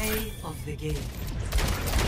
Play of the game.